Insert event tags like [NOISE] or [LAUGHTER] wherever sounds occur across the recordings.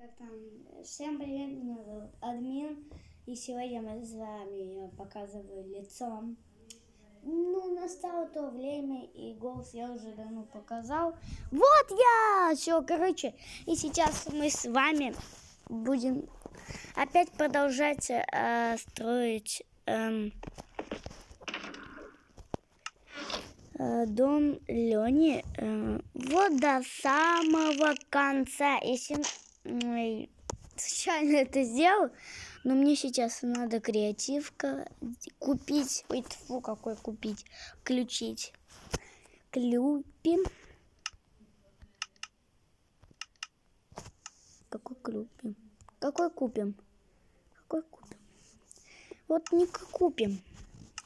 Как там? Всем привет, меня зовут Админ. И сегодня мы с вами я показываю лицом. Ну, настало то время, и голос я уже давно показал. Вот я! Все, короче, и сейчас мы с вами будем опять продолжать э, строить эм, э, дом Лени э, вот до самого конца. Если случайно [LAUGHS] это сделал, но мне сейчас надо креативка купить. Ой, фу, какой купить. Включить. Клюпим. Какой купим? Какой купим? Какой купим? Вот не купим.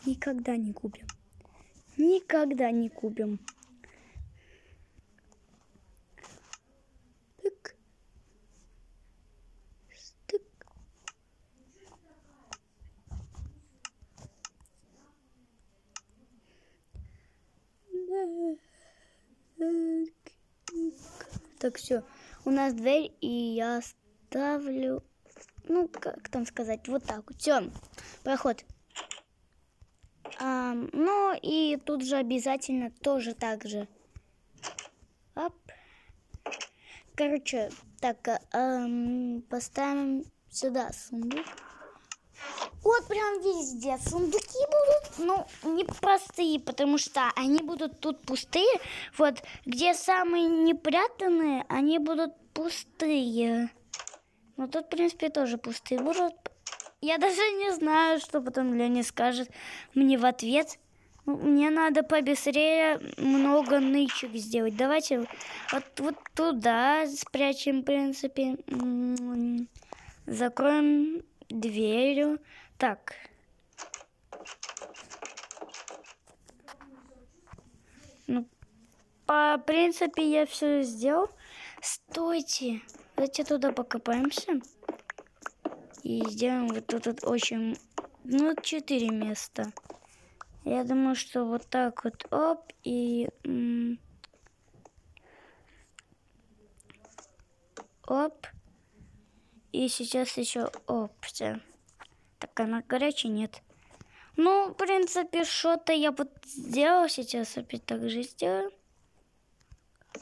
Никогда не купим. Никогда не купим. Так, все. У нас дверь, и я ставлю, ну, как там сказать, вот так. Все, проход. А, ну, и тут же обязательно тоже так же. Оп. Короче, так, эм, поставим сюда сундук. Вот прям везде сундуки будут, ну, не простые, потому что они будут тут пустые. Вот, где самые непрятанные, они будут пустые. Но тут, в принципе, тоже пустые будут. Я даже не знаю, что потом Леня скажет мне в ответ. Ну, Мне надо побыстрее много нычек сделать. Давайте вот, вот туда спрячем, в принципе. М, Закроем дверью. Так. Ну, по принципе, я все сделал. Стойте. Давайте туда покопаемся. И сделаем вот тут вот очень... Ну, четыре места. Я думаю, что вот так вот, оп, и... Оп. И сейчас еще оп, все. Она горячая? Нет. Ну, в принципе, что-то я вот сделал. Сейчас опять так же сделаю.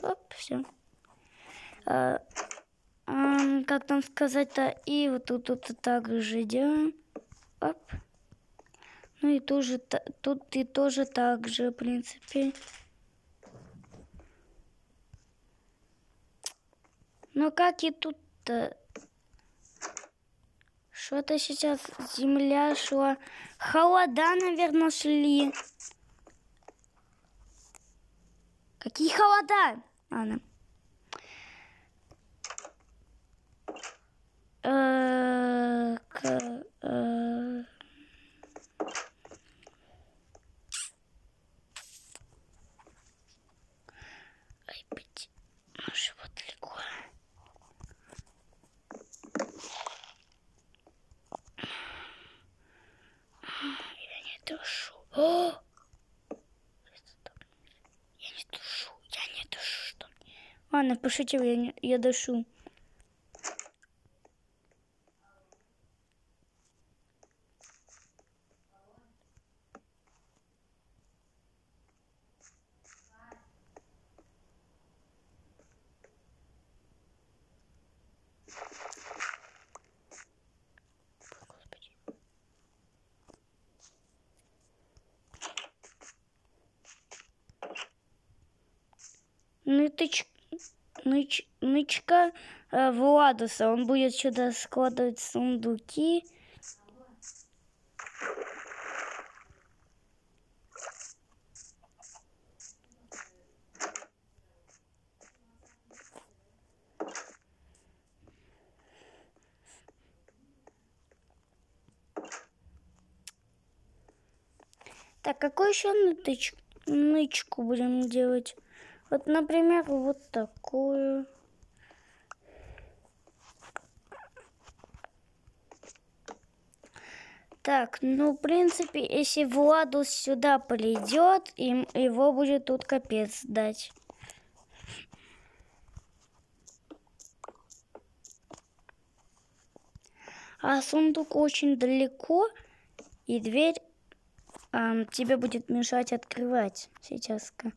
Оп, все. как там сказать-то? И вот тут, тут так же делаем. Оп. Ну и тоже, тут и тоже так же, в принципе. Но как и тут-то? Что-то сейчас земля шла. Холода, наверное, шли. Какие холода? Ладно. Э, к- э, Ай, блядь, ну живот легло. Я не душу. О! Я не душу, я не душу, что? Ладно, пошутил, я, не, я душу. Нытыч, ныч, нычка э, Владуса. Он будет сюда складывать сундуки. Так, какой еще нычку будем делать? Вот, например, вот такую. Так, ну, в принципе, если Владус сюда придет, им, его будет тут капец дать. А сундук очень далеко, и дверь ам, тебе будет мешать открывать. Сейчас-ка.